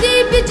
deep